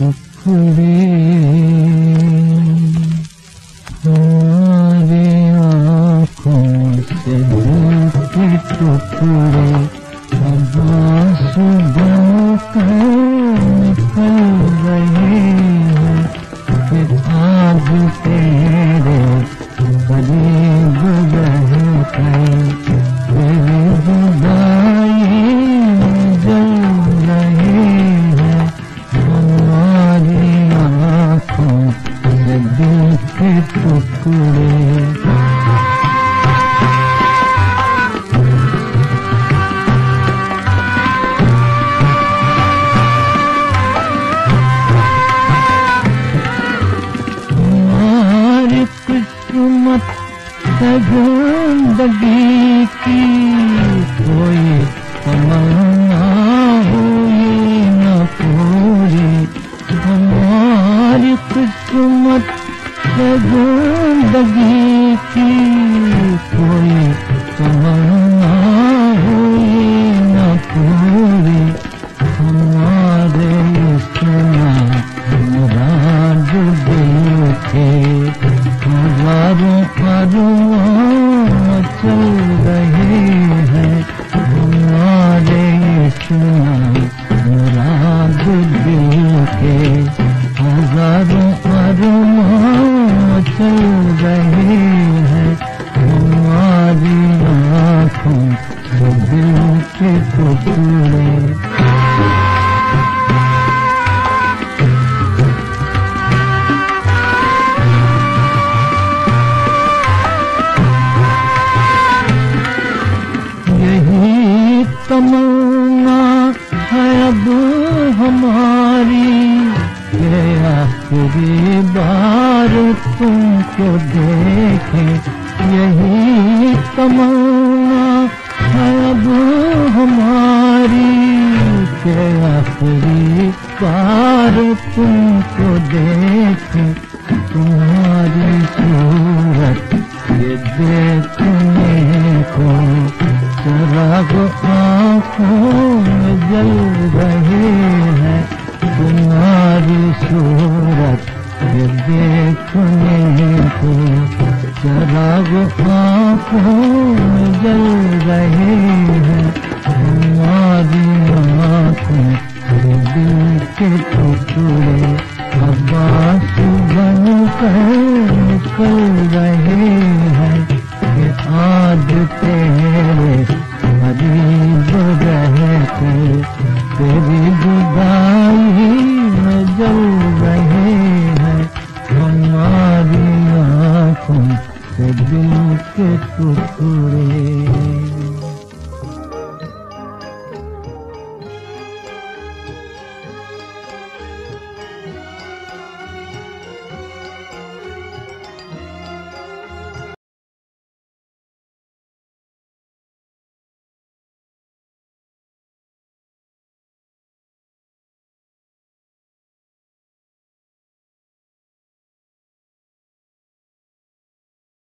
टुकड़े हमारे आँखों से दिल के टुकड़े किस्मत है की कोई तमन्ना कोई तमन्ना पूरी। हमारे सुना मुराद दिल थे। हज़ारों अरमान चल रहे अरमान चल रहे हैं हमारी दिल के टुकड़े तमन्ना है अब हमारी ये आखिरी बार तुमको देखे, यही तमन्ना है अब हमारी के आखिरी बार तुमको देखे, तुम्हारी सूरत ये देखने को चराग आँखों में जल रहे हैं, तुम्हारी सूरत देखने को चराग आँखों में जल रहे हैं। से दिल के टुकड़े अब्बास बन कर निकल रहे हैं। कि आज kurkure.